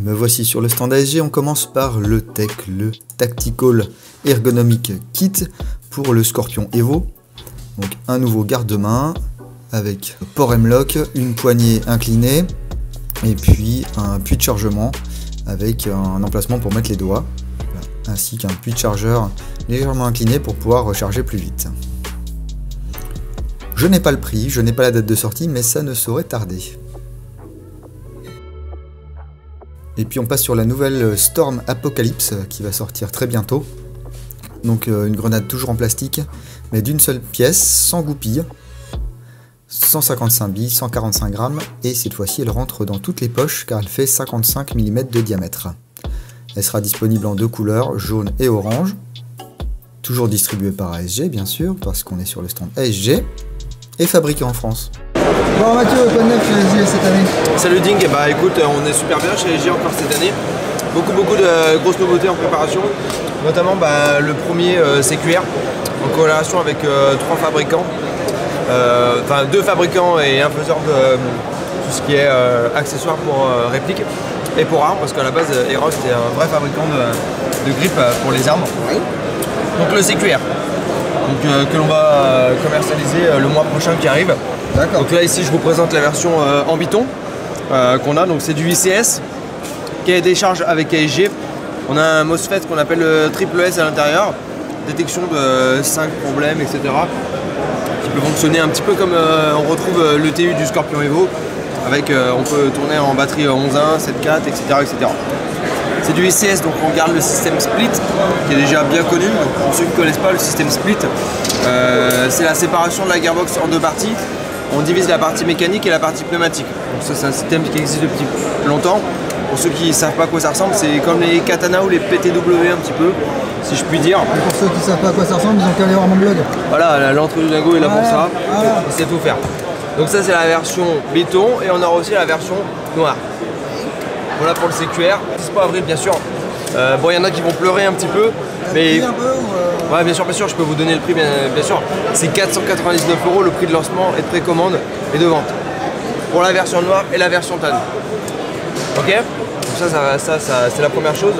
Me voici sur le stand ASG, on commence par le Tech, le Tactical Ergonomic Kit pour le Scorpion Evo. Donc un nouveau garde-main avec port M-Lock, une poignée inclinée et puis un puits de chargement avec un emplacement pour mettre les doigts ainsi qu'un puits de chargeur légèrement incliné pour pouvoir recharger plus vite. Je n'ai pas le prix, je n'ai pas la date de sortie, mais ça ne saurait tarder. Et puis on passe sur la nouvelle Storm Apocalypse qui va sortir très bientôt. Donc euh, une grenade toujours en plastique, mais d'une seule pièce, sans goupille. 155 billes, 145 grammes, et cette fois-ci elle rentre dans toutes les poches car elle fait 55 mm de diamètre. Elle sera disponible en deux couleurs, jaune et orange. Toujours distribuée par ASG bien sûr, parce qu'on est sur le stand ASG, et fabriquée en France. Bon Mathieu, quoi de neuf chez ASG cette année Salut Ding, bah écoute, on est super bien chez ASG encore cette année. Beaucoup beaucoup de grosses nouveautés en préparation, notamment bah, le premier euh, CQR en collaboration avec euh, trois fabricants, euh, enfin deux fabricants et un faiseur de tout ce qui est accessoires pour réplique et pour armes, parce qu'à la base, Eros était un vrai fabricant de, de grippe pour les armes. Donc le CQR, donc, que l'on va commercialiser le mois prochain qui arrive. Donc là ici je vous présente la version en biton qu'on a, donc c'est du ICS qui est des charges avec ASG. On a un MOSFET qu'on appelle le triple S à l'intérieur, détection de 5 problèmes, etc. qui peut fonctionner un petit peu comme on retrouve le TU du Scorpion Evo, avec on peut tourner en batterie 11.1, 7.4, etc. etc. C'est du ICS, donc on garde le système split, qui est déjà bien connu. Donc pour ceux qui ne connaissent pas le système split, c'est la séparation de la gearbox en deux parties. On divise la partie mécanique et la partie pneumatique. Donc ça c'est un système qui existe depuis longtemps. Pour ceux qui ne savent pas à quoi ça ressemble, c'est comme les katana ou les PTW un petit peu, si je puis dire. Et pour ceux qui ne savent pas à quoi ça ressemble, ils ont qu'à aller voir mon blog. Voilà, l'entre du lingot est là pour ça. Il sait tout faire. Donc ça c'est la version béton et on aura aussi la version noire. Voilà pour le CQR. 10 avril bien sûr. Euh, bon il y en a qui vont pleurer un petit peu. Mais... Un peu, ou Ouais bien sûr bien sûr je peux vous donner le prix bien, bien sûr. C'est 499 euros le prix de lancement et de précommande et de vente. Pour la version noire et la version tan. Ok? Donc ça, ça, ça c'est la première chose.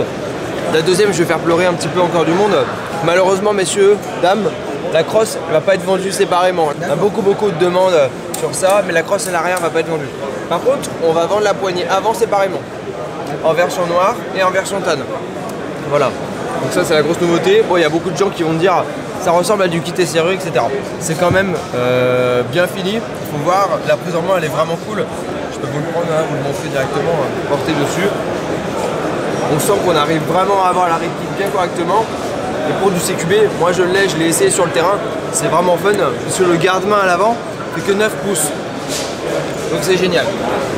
La deuxième, je vais faire pleurer un petit peu encore du monde. Malheureusement, messieurs, dames, la crosse ne va pas être vendue séparément. On a beaucoup beaucoup de demandes sur ça, mais la crosse à l'arrière ne va pas être vendue. Par contre, on va vendre la poignée avant séparément. En version noire et en version tan. Voilà. Donc ça c'est la grosse nouveauté. Bon, il y a beaucoup de gens qui vont me dire ça ressemble à du kit serrure, etc. C'est quand même euh, bien fini. Il faut voir, la prise en main elle est vraiment cool. Je peux vous le prendre, hein, vous le montrer directement, hein, porter dessus. On sent qu'on arrive vraiment à avoir la réplique bien correctement. Et pour du CQB, moi je l'ai, je l'ai essayé sur le terrain. C'est vraiment fun, puisque le garde-main à l'avant fait que 9 pouces. Donc c'est génial.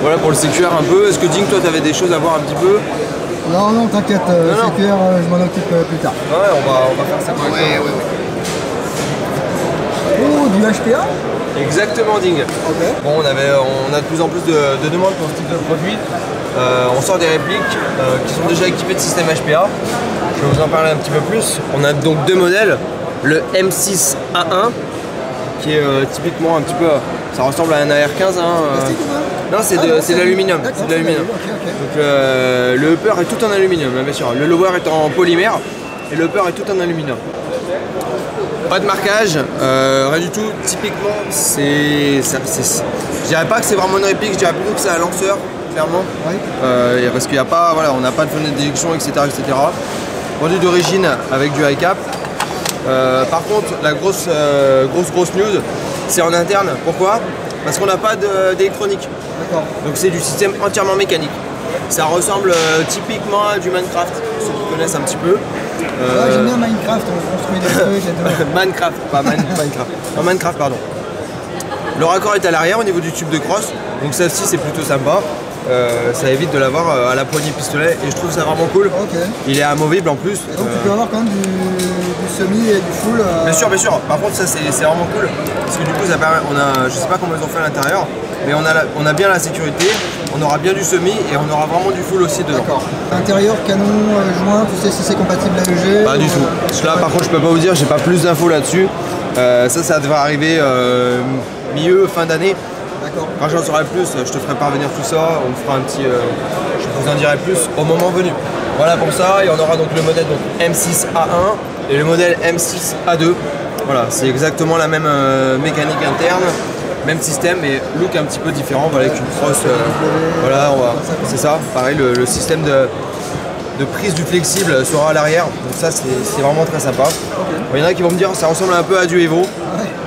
Voilà pour le CQR un peu. Est-ce que Ding, toi tu avais des choses à voir un petit peu? Non, non, t'inquiète, euh, Non, non. CQR, euh, je m'en occupe euh, plus tard. Ouais, on va, on va faire ça correctement. Oh, du HPA Exactement Ding. Ok. Bon, on, avait, on a de plus en plus de, de demandes pour ce type de produit. Euh, on sort des répliques euh, qui sont déjà équipées de système HPA. Je vais vous en parler un petit peu plus. On a donc deux modèles. Le M6A1, qui est euh, typiquement un petit peu... Ça ressemble à un AR15. hein, euh. Plastique ou pas? Non, c'est de, l'aluminium. C'est de l'aluminium. Donc euh, le upper est tout en aluminium, bien sûr. Le lower est en polymère et le upper est tout en aluminium. Pas de marquage, euh, rien du tout. Typiquement, c'est. Je dirais pas que c'est vraiment une réplique, je dirais plutôt que c'est un lanceur, clairement. Euh, parce qu'il n'y a pas, voilà, on n'a pas de fenêtre d'éjection, etc., etc. Vendu d'origine avec du high cap. Par contre, la grosse, grosse, grosse news, c'est en interne. Pourquoi? Parce qu'on n'a pas d'électronique. D'accord. Donc c'est du système entièrement mécanique. Ça ressemble euh, typiquement à du Minecraft, pour ceux qui connaissent un petit peu. Euh, Ouais, J'aime bien Minecraft, on construit des trucs tout. Minecraft, pas Man- Minecraft. Non, Minecraft, pardon. Le raccord est à l'arrière au niveau du tube de crosse, donc ça aussi c'est plutôt sympa. Euh, ça évite de l'avoir euh, à la poignée pistolet et je trouve ça vraiment cool. Il est amovible en plus. Et donc tu Euh, peux avoir quand même du semi et du full. euh, Bien sûr, bien sûr. Par contre, ça c'est vraiment cool parce que du coup, ça permet. On a, je sais pas comment ils ont fait à l'intérieur, mais on a, la- on a bien la sécurité, on aura bien du semi et on aura vraiment du full aussi dedans. D'accord. Intérieur, canon, euh, joint, tu sais si c'est compatible AEG Pas du ou, tout. Là, par contre, je peux pas vous dire, j'ai pas plus d'infos là-dessus. Euh, ça, ça devrait arriver euh, milieu, fin d'année. D'accord. Quand j'en saurai plus, je te ferai parvenir tout ça. On fera un petit. euh, je vous en dirai plus au moment venu. Voilà pour ça, il y en aura donc le modèle donc, M6A1 et le modèle M6A2. Voilà, c'est exactement la même euh, mécanique interne, même système, mais look un petit peu différent, voilà, avec une crosse. euh, voilà, c'est ça. Pareil, le, système de, de prise du flexible sera à l'arrière, donc ça c'est vraiment très sympa. Il y en a qui vont me dire ça ressemble un peu à du Evo.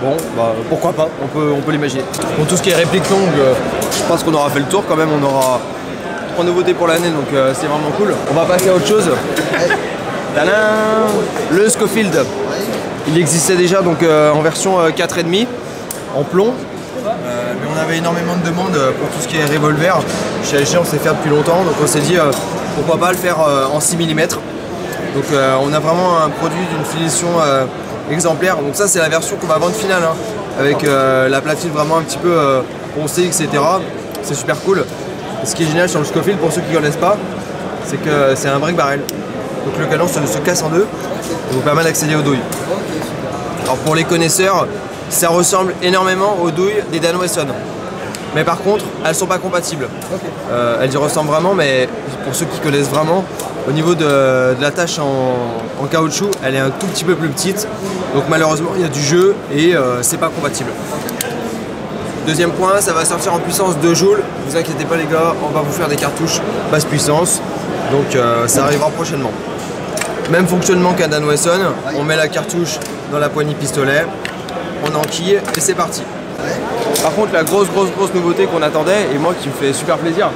Bon, bah pourquoi pas, on peut, on peut l'imaginer. Pour tout ce qui est réplique longue, euh, je pense qu'on aura fait le tour quand même, on aura trois nouveautés pour l'année, donc c'est vraiment cool. On va passer à autre chose. Le Scofield. Il existait déjà donc euh, en version euh, 4,5 en plomb. Euh, mais on avait énormément de demandes euh, pour tout ce qui est revolver. Chez LG, on sait faire depuis longtemps, donc on s'est dit euh, pourquoi pas le faire euh, en 6 mm. Donc euh, on a vraiment un produit d'une finition euh, exemplaire. Donc ça c'est la version qu'on va vendre finale, hein, avec euh, la platine vraiment un petit peu euh, poncée, etc. C'est super cool. Ce qui est génial sur le Scofield, pour ceux qui ne connaissent pas, c'est que c'est un break barrel. Donc le canon se, se casse en deux et vous permet d'accéder aux douilles. Alors pour les connaisseurs, ça ressemble énormément aux douilles des Dan Wesson. Mais par contre, elles sont pas compatibles. Euh, elles y ressemblent vraiment, mais pour ceux qui connaissent vraiment, au niveau de, la tâche en, en caoutchouc, elle est un tout petit peu plus petite. Donc malheureusement, il y a du jeu et euh, c'est pas compatible. Deuxième point, ça va sortir en puissance 2 joules. Vous inquiétez pas les gars, on va vous faire des cartouches basse puissance. Donc euh, ça arrivera prochainement. Même fonctionnement qu'un Dan Wesson, on met la cartouche dans la poignée pistolet, on enquille et c'est parti. Par contre la grosse grosse grosse nouveauté qu'on attendait et moi qui me fait super plaisir,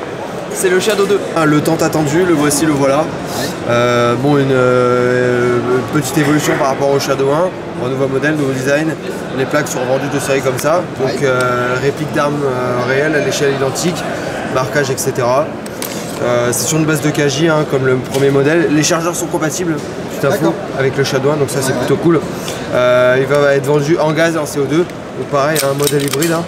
c'est le Shadow 2. Ah, Le tant attendu, le voici, le voilà. Euh, bon, une euh, petite évolution par rapport au Shadow 1, un nouveau modèle, nouveau design. Les plaques sont vendues de série comme ça, donc euh, réplique d'armes euh, réelles à l'échelle identique, marquage, etc. Euh, c'est sur une base de KJ hein, comme le premier modèle. Les chargeurs sont compatibles, tout à fait, avec le Shadow 1, donc ça c'est plutôt cool. Euh, il va être vendu en gaz et en CO2, donc pareil, un modèle hybride. hein.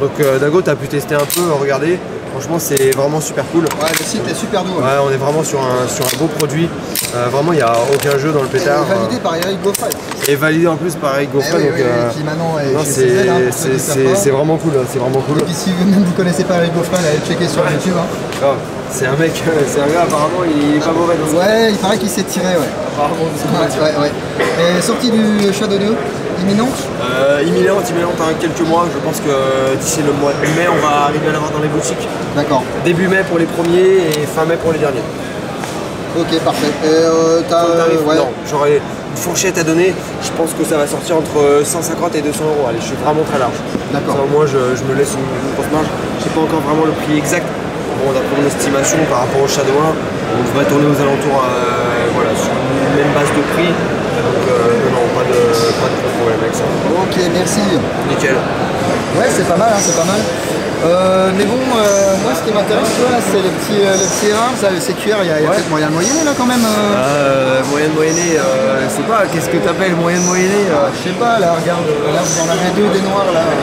Donc euh, Dago, tu as pu tester un peu, regarder. Franchement, c'est vraiment super cool. Ouais, le site est super doux. Ouais, on est vraiment sur un, sur un beau produit. Euh, vraiment, il n'y a aucun jeu dans le Et pétard. validé par Eric Gaufret. euh, Et validé en plus par Eric Eh Gaufret. oui, donc, oui, euh, qui maintenant est non, chez c'est CZ, hein, c'est- vraiment cool. hein, C'est vraiment cool. Et puis si vous vous connaissez pas Eric Gaufret, allez le checker sur YouTube. hein. C'est un mec, c'est un gars apparemment, il est pas mauvais dans Ouais, il paraît qu'il s'est tiré, ouais. apparemment. Ouais, ouais, ouais. Et sortie du Shadow 2, imminente Euh, imminente, imminente, hein, quelques mois. Je pense que d'ici le mois de mai, on va arriver à l'avoir dans les boutiques. D'accord. Début mai pour les premiers et fin mai pour les derniers. Ok, parfait. Et euh, t'as. Ouais. non, j'aurais une fourchette à donner. Je pense que ça va sortir entre 150 et 200 euros. Allez, je suis vraiment très large. D'accord. Au moins, je, je me laisse une, une grosse marge. Je sais pas encore vraiment le prix exact. Bon, d'après mon estimation par rapport au Shadow 1, on devrait tourner aux alentours euh, voilà, sur une même base de prix. Donc, euh, non, non, pas de, pas de problème avec ça. Ok, merci. Nickel. Ouais, c'est pas mal, hein, c'est pas mal. Euh, mais bon, euh, moi ce qui m'intéresse, tu vois, là, c'est les petits, euh, les petits erreurs, ça, le CQR, il y a, il y a Ouais. peut-être moyen de moyenner là quand même. euh. Euh, moyenne moyennée, euh, c'est pas, qu'est-ce que t'appelles moyenne moyennée Euh, je sais pas, là, regarde, là vous en avez deux des noirs là. Il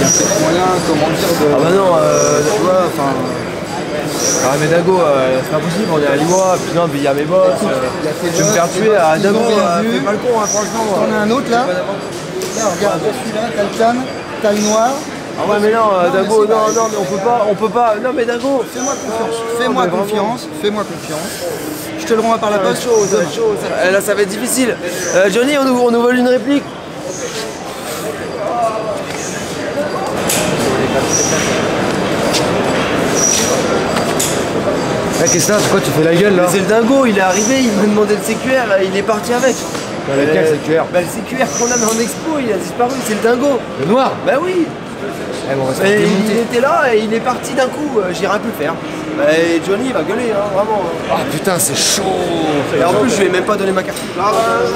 y a peut-être moyen, comment dire, de. Ah bah non, euh, tu vois, enfin. Ah mais Dago, euh, c'est pas possible, on est à Limois, puis non, mais il y a mes boss. Euh, je vais me faire tuer à Dago, fais pas le con, hein, franchement. T'en as un autre là Là, regarde, t'as celui-là, t'as le can, t'as le noir. Ah ouais, mais non, euh, Non, mais Dago, non, non, mais on peut pas, on peut pas. Non, mais Dago, Fais-moi confiance, fais-moi mais vraiment. confiance, fais-moi confiance. Je te le renvoie par la va poste. ça va- eh, Là, ça va être difficile. Euh, Johnny, on nous, on nous vole une réplique. Eh, qu'est-ce que c'est Pourquoi tu fais la gueule là C'est le dingo, il est arrivé, il m'a demandé le CQR, il est parti avec. Lequel, Euh, CQR Bah le CQR qu'on a en expo, il a disparu, c'est le dingo. Le noir Bah oui Eh, bon, on Et il était là et il est parti d'un coup, euh, j'ai rien pu faire. Bah, Et Johnny il va gueuler, hein, vraiment. Ah putain, c'est chaud Et en plus, je lui ai même pas donné ma carte. Ah, bah,